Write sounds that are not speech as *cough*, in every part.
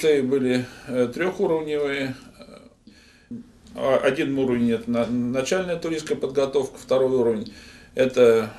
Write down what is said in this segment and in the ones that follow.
ЦЕИ были трехуровневые. Один уровень – это начальная туристская подготовка, второй уровень – это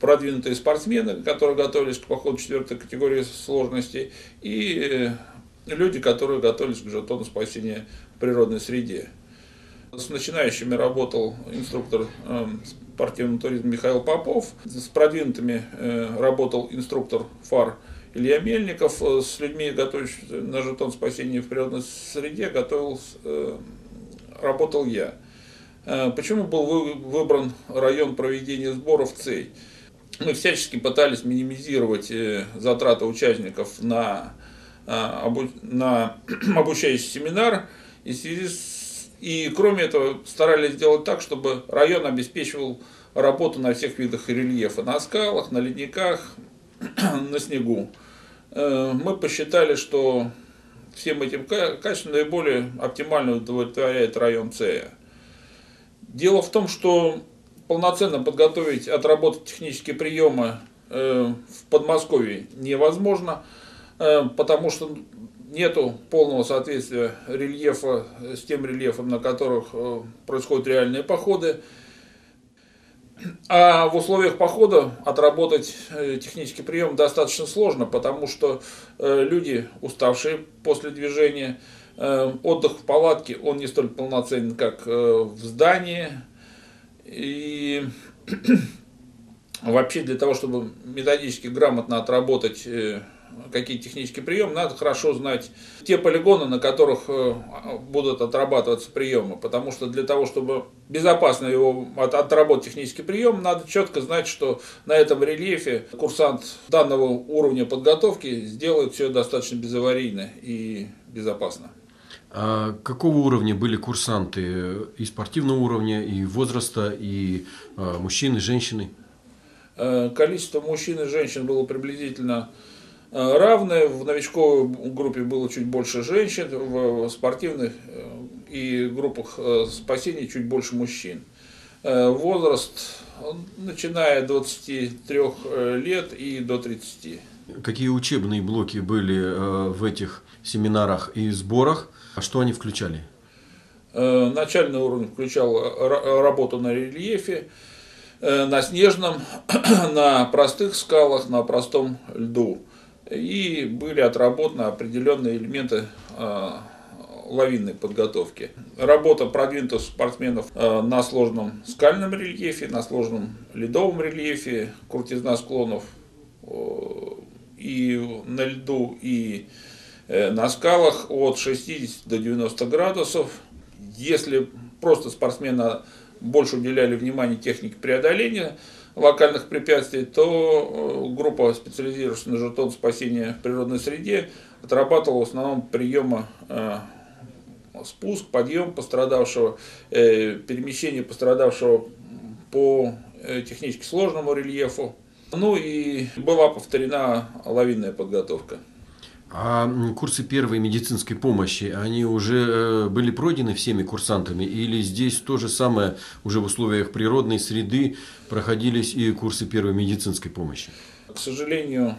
продвинутые спортсмены, которые готовились к походу четвертой категории сложности, и люди, которые готовились к жетону спасения в природной среде. С начинающими работал инструктор э, спортивного туризма Михаил Попов, с продвинутыми э, работал инструктор ФАР Илья Мельников, э, с людьми, готовящимися на жетон спасения в природной среде, готовил, работал я. Почему был выбран район проведения сборов ЦЕЙ? Мы всячески пытались минимизировать затраты участников на, на *clears throat* обучающий семинар, и связи с и кроме этого старались сделать так, чтобы район обеспечивал работу на всех видах рельефа, на скалах, на ледниках, *clears throat* на снегу. Э, мы посчитали, что всем этим качествам наиболее оптимально удовлетворяет район ЦЕА. Дело в том, что полноценно подготовить, отработать технические приемы э, в Подмосковье невозможно, э, потому что нету полного соответствия рельефа с тем рельефом, на которых происходят реальные походы. А в условиях похода отработать э, технический прием достаточно сложно, потому что э, люди, уставшие после движения, отдых в палатке, он не столь полноценен, как в здании. И *clears throat* вообще для того, чтобы методически грамотно отработать какие технические приемы, надо хорошо знать те полигоны, на которых э, будут отрабатываться приемы, потому что для того, чтобы безопасно его отработать технический прием, надо четко знать, что на этом рельефе курсант данного уровня подготовки сделает все достаточно безаварийно и безопасно. А какого уровня были курсанты? И спортивного уровня, и возраста, и а, мужчины, женщины? Э, количество мужчин и женщин было приблизительно равное. В новичковой группе было чуть больше женщин, в спортивных э, и группах э, спасения чуть больше мужчин. Возраст начиная от 23 лет и до 30. Какие учебные блоки были в этих семинарах и сборах? А что они включали? Начальный уровень включал работу на рельефе, на снежном, *clears throat* на простых скалах, на простом льду и были отработаны определенные элементы а, лавинной подготовки. Работа продвинутых спортсменов а, на сложном скальном рельефе, на сложном ледовом рельефе, крутизна склонов и на льду, и э, на скалах от 60 до 90 градусов. Если просто спортсмена больше уделяли внимание технике преодоления, локальных препятствий, то э, группа, специализирующаяся на жетон спасения в природной среде, отрабатывала в основном приемы э, спуск, подъем пострадавшего, э, перемещение пострадавшего по технически сложному рельефу. Ну и была повторена лавинная подготовка. А курсы первой медицинской помощи, они уже э, были пройдены всеми курсантами или здесь то же самое уже в условиях природной среды проходились и курсы первой медицинской помощи? К сожалению,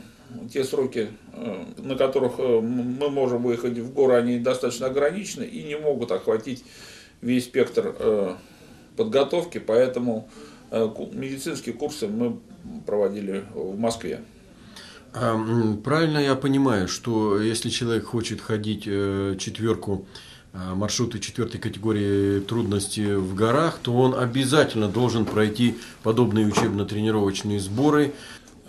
те сроки, э, на которых э, мы можем выехать в горы, они достаточно ограничены и не могут охватить весь спектр подготовки, поэтому медицинские курсы мы проводили в Москве. Правильно я понимаю, что если человек хочет ходить э, четверку э, маршруты четвертой категории трудности в горах, то он обязательно должен пройти подобные учебно-тренировочные сборы.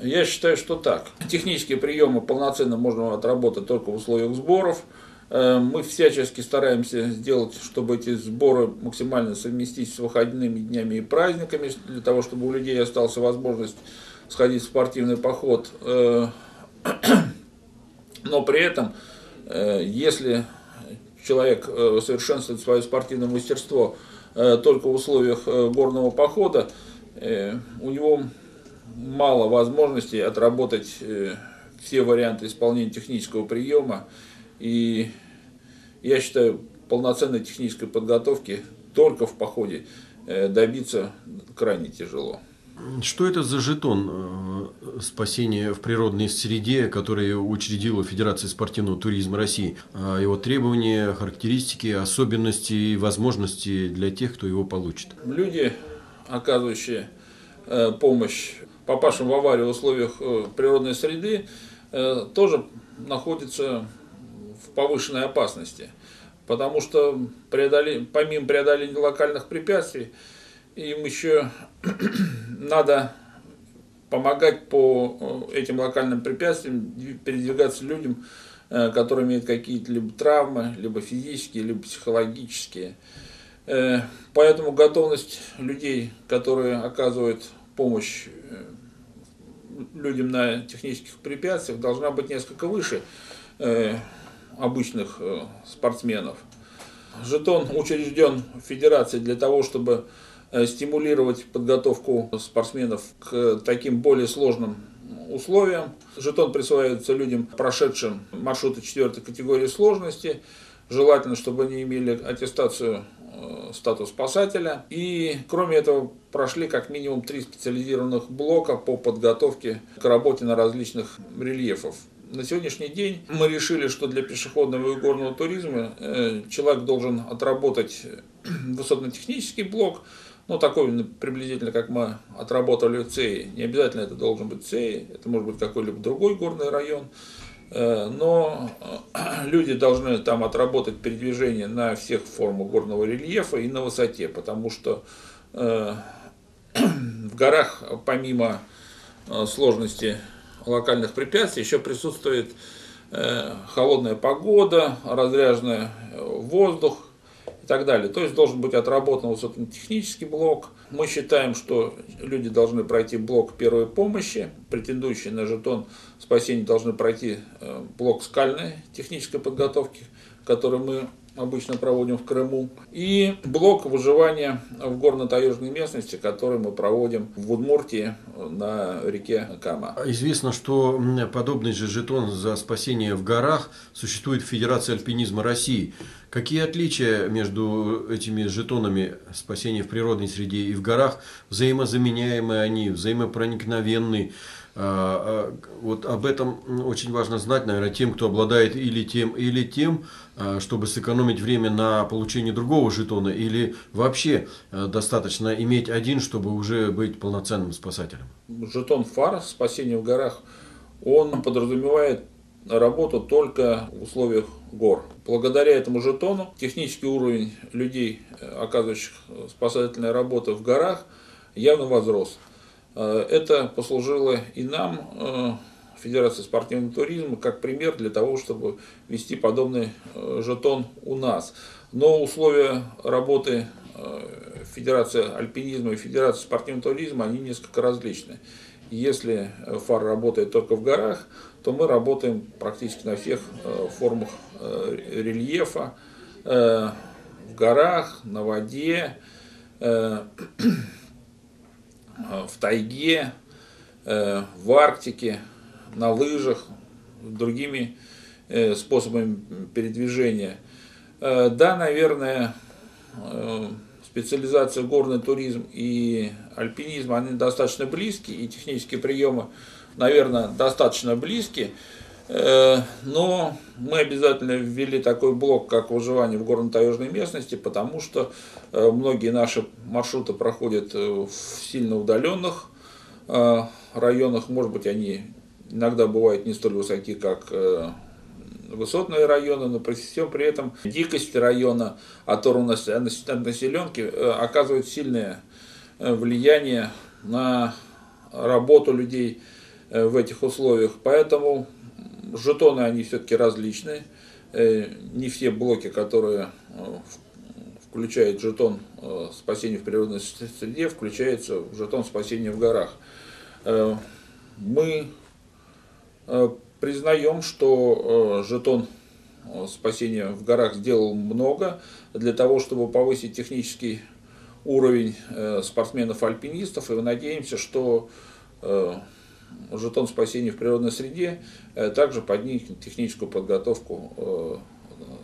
Я считаю, что так. Технические приемы полноценно можно отработать только в условиях сборов. Э, мы всячески стараемся сделать, чтобы эти сборы максимально совместить с выходными днями и праздниками, для того, чтобы у людей осталась возможность сходить в спортивный поход. Э, *clears throat* но при этом, э, если человек э, совершенствует свое спортивное мастерство только в условиях горного похода, у него мало возможностей отработать все варианты исполнения технического приема. И я считаю, полноценной технической подготовки только в походе добиться крайне тяжело. Что это за жетон э, спасения в природной среде, который учредила Федерация спортивного туризма России? А его требования, характеристики, особенности и возможности для тех, кто его получит? Люди, оказывающие э, помощь попавшим в аварию в условиях э, природной среды, тоже находятся в повышенной опасности. Потому что преодоле... помимо преодоления локальных препятствий, им еще *clears throat* надо помогать по э, этим локальным препятствиям передвигаться людям, э, которые имеют какие-то либо травмы, либо физические, либо психологические. Э, поэтому готовность людей, которые оказывают помощь людям на технических препятствиях, должна быть несколько выше обычных спортсменов. Жетон учрежден Федерацией для того, чтобы стимулировать подготовку спортсменов к таким более сложным условиям. Жетон присваивается людям, прошедшим маршруты четвертой категории сложности. Желательно, чтобы они имели аттестацию э, статус спасателя. И кроме этого прошли как минимум три специализированных блока по подготовке к работе на различных рельефах. На сегодняшний день мы решили, что для пешеходного и горного туризма э, человек должен отработать *clears throat* высотно-технический блок, ну, такой ну, приблизительно, как мы отработали в ЦЕИ. Не обязательно это должен быть ЦЕИ, это может быть какой-либо другой горный район. Э, но э, *clears throat* люди должны там отработать передвижение на всех формах горного рельефа и на высоте, потому что э, *clears throat* в горах, помимо сложности локальных препятствий, еще присутствует холодная погода, разряженный воздух, и так далее. То есть должен быть отработан высотно-технический блок. Мы считаем, что люди должны пройти блок первой помощи, претендующие на жетон спасения должны пройти э, блок скальной технической подготовки, который мы обычно проводим в Крыму, и блок выживания в горно-таежной местности, который мы проводим в Удмуртии на реке Кама. Известно, что подобный же жетон за спасение в горах существует в Федерации альпинизма России. Какие отличия между этими жетонами спасения в природной среде и в горах? Взаимозаменяемые они, взаимопроникновенные? А, а, вот об этом очень важно знать, наверное, тем, кто обладает или тем, или тем, а, чтобы сэкономить время на получение другого жетона, или вообще достаточно иметь один, чтобы уже быть полноценным спасателем? Жетон ФАР «Спасение в горах», он подразумевает работу только в условиях гор. Благодаря этому жетону технический уровень людей, оказывающих спасательные работы в горах, явно возрос. Э, это послужило и нам, э, Федерации спортивного туризма, как пример для того, чтобы вести подобный э, жетон у нас. Но условия работы Федерации альпинизма и Федерации спортивного туризма, они несколько различны. Если фар работает только в горах, то мы работаем практически на всех формах рельефа, в горах, на воде, в тайге, э, в Арктике, на лыжах, другими э, способами передвижения. Да, наверное, специализация горный туризм и альпинизм, они достаточно близки, и технические приемы, наверное, достаточно близки. Но мы обязательно ввели такой блок, как выживание в горно-таежной местности, потому что многие наши маршруты проходят в сильно удаленных районах. Может быть, они иногда бывают не столь высоки, как высотные районы, но при всем при этом дикость района, оторванность от населенки оказывает сильное влияние на работу людей в этих условиях. Поэтому жетоны, они все-таки различные. Э, не все блоки, которые э, включают жетон э, спасения в природной среде, включается в жетон спасения в горах. Мы признаем, что жетон спасения в горах сделал много для того, чтобы повысить технический уровень спортсменов-альпинистов, и мы надеемся, что жетон спасения в природной среде э, также поднимет техническую подготовку э,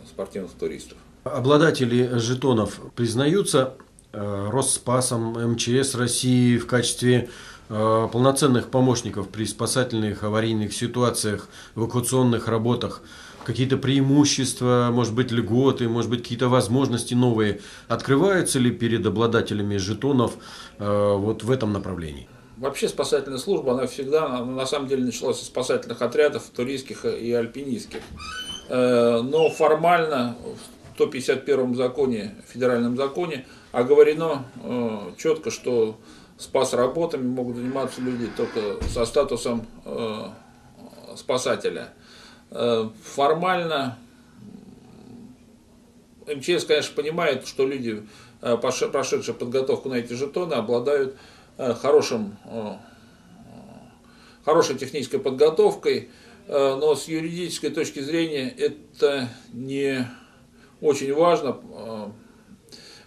спортивных туристов. Обладатели жетонов признаются Росспасом, МЧС России в качестве полноценных помощников при спасательных аварийных ситуациях, эвакуационных работах – какие-то преимущества, может быть, льготы, может быть, какие-то возможности новые открываются ли перед обладателями жетонов э, вот в этом направлении? Вообще спасательная служба, она всегда, на самом деле, началась с спасательных отрядов, туристских и альпинистских. Э, но формально в 151 законе, федеральном законе, оговорено э, четко, что спас работами могут заниматься люди только со статусом э, спасателя. Формально МЧС, конечно, понимает, что люди, прошедшие подготовку на эти жетоны, обладают хорошим, хорошей технической подготовкой, но с юридической точки зрения это не очень важно,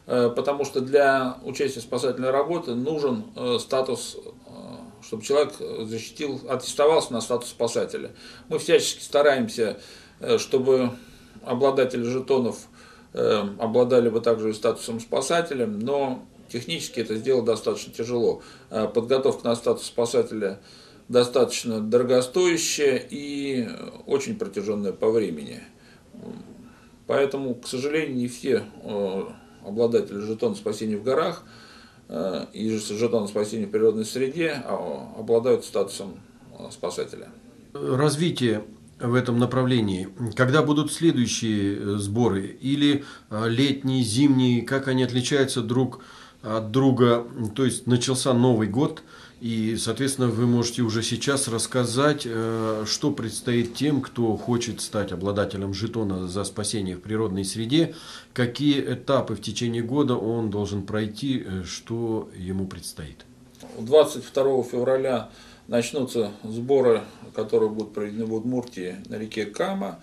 потому что для участия в спасательной работе нужен статус чтобы человек э, защитил, аттестовался на статус спасателя. Мы всячески стараемся, э, чтобы обладатели жетонов э, обладали бы также и статусом спасателя, но технически это сделать достаточно тяжело. Подготовка на статус спасателя достаточно дорогостоящая и очень протяженная по времени. Поэтому, к сожалению, не все обладатели жетона спасения в горах – Э, и жетон спасения в природной среде а, обладают статусом э, спасателя. Развитие в этом направлении. Когда будут следующие э, сборы? Или летние, зимние? Как они отличаются друг от друга? То есть начался Новый год – и, соответственно, вы можете уже сейчас рассказать, э, что предстоит тем, кто хочет стать обладателем жетона за спасение в природной среде, какие этапы в течение года он должен пройти, э, что ему предстоит. 22 февраля начнутся сборы, которые будут проведены в Удмуртии на реке Кама.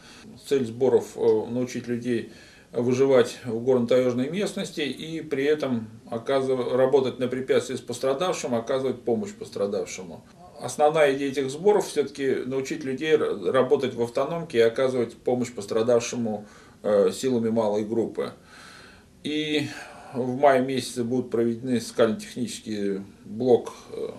Цель сборов э, – научить людей выживать в горно-таежной местности и при этом оказывать, работать на препятствии с пострадавшим, оказывать помощь пострадавшему. Основная идея этих сборов все-таки научить людей работать в автономке и оказывать помощь пострадавшему э, силами малой группы. И в мае месяце будут проведены скально-технический блок э,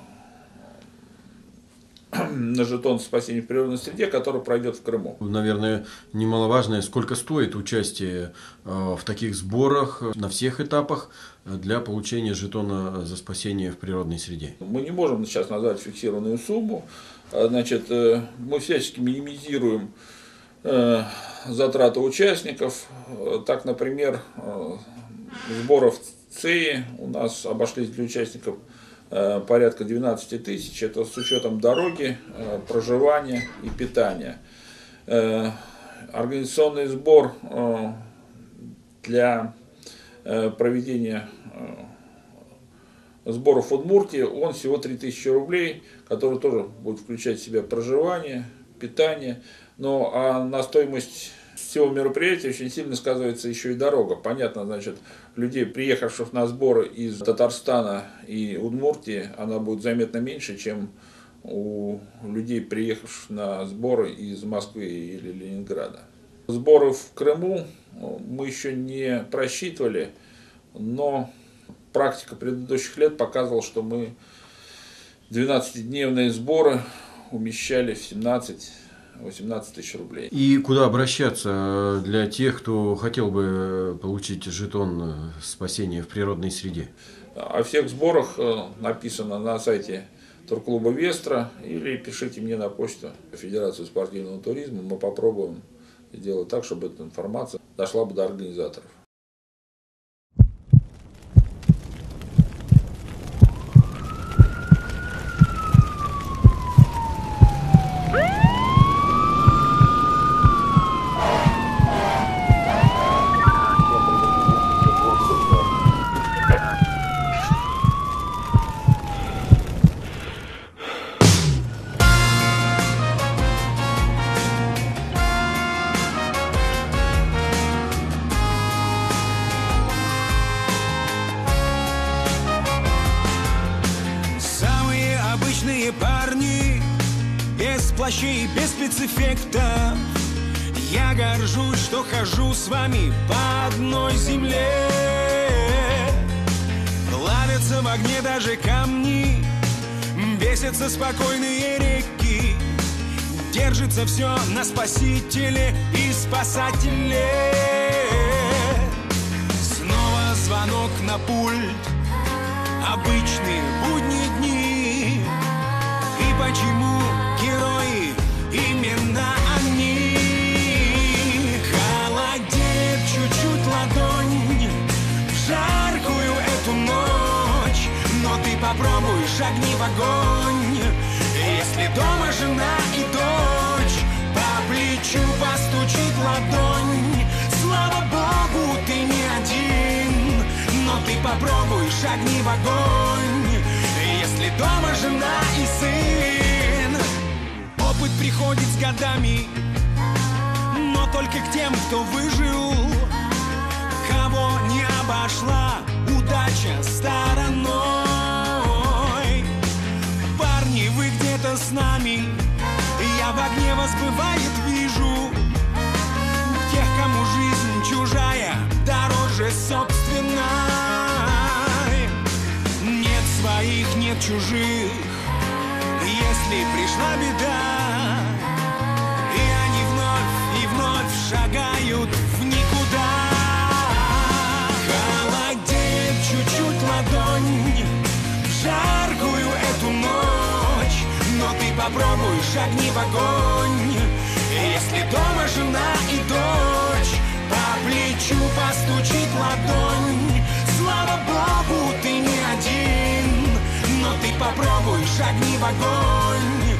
*clears throat* на жетон спасения в природной среде, который пройдет в Крыму. Наверное, немаловажное, сколько стоит участие э, в таких сборах на всех этапах для получения жетона за спасение в природной среде? Мы не можем сейчас назвать фиксированную сумму. Э, значит, э, мы всячески минимизируем затраты участников. Так, например, сборов ЦЕИ у нас обошлись для участников Э, порядка 12 тысяч, это с учетом дороги, э, проживания и питания. Э, организационный сбор для проведения сборов в Удмуртии, он всего 3000 рублей, который тоже будет включать в себя проживание, питание. Но а на стоимость всего мероприятия очень сильно сказывается еще и дорога. Понятно, значит, людей, приехавших на сборы из Татарстана и Удмуртии, она будет заметно меньше, чем у людей, приехавших на сборы из Москвы или Ленинграда. Сборы в Крыму мы еще не просчитывали, но практика предыдущих лет показывала, что мы 12-дневные сборы умещали в 17 18 тысяч рублей. И куда обращаться для тех, кто хотел бы получить жетон спасения в природной среде? О всех сборах э, написано на сайте турклуба Вестра или пишите мне на почту Федерацию спортивного туризма. Мы попробуем сделать так, чтобы эта информация дошла бы до организаторов. Плащей без спецэффектов Я горжусь, что хожу с вами по одной земле. Плавятся в огне даже камни Бесятся спокойные реки. Держится все на спасителе и спасателе. Снова звонок на пульт. Обычные шагни в огонь. Если дома жена и дочь По плечу постучит ладонь. Слава Богу, ты не один Но ты попробуй шагни в огонь. Если дома жена и сын Опыт приходит с годами. Но только к тем, кто выжил Кого не обошла удача стороной вас бывает вижу. Тех, кому жизнь чужая Дороже собственной. Нет своих, нет чужих. Если пришла беда попробуй шагни в огонь. Если дома жена и дочь По плечу постучит ладонь. Слава Богу, ты не один Но ты попробуй шагни в огонь.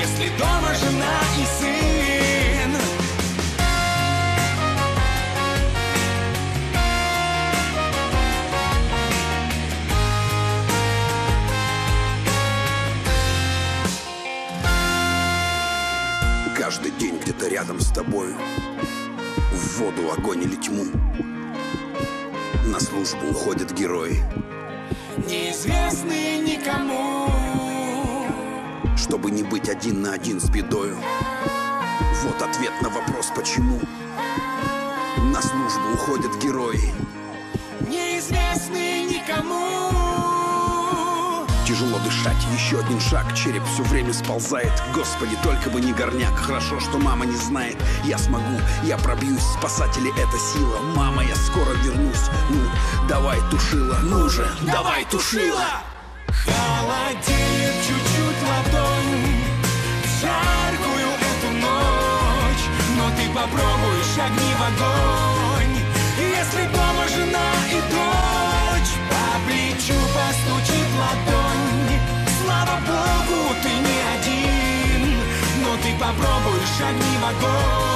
Если дома жена и сын где-то рядом с тобою В воду, огонь или тьму. На службу уходят герои. Неизвестные никому. Чтобы не быть один на один с бедою. Вот ответ на вопрос почему. На службу уходят герои. Неизвестные никому Тяжело дышать, еще один шаг Череп все время сползает. Господи, только бы не горняк. Хорошо, что мама не знает. Я смогу, я пробьюсь. Спасатели — это сила. Мама, я скоро вернусь. Ну, давай, тушила. Ну же, давай, тушила. Холодеет чуть-чуть ладонь жаркую эту ночь. Но ты попробуй шагни в огонь попробуй шагни в огонь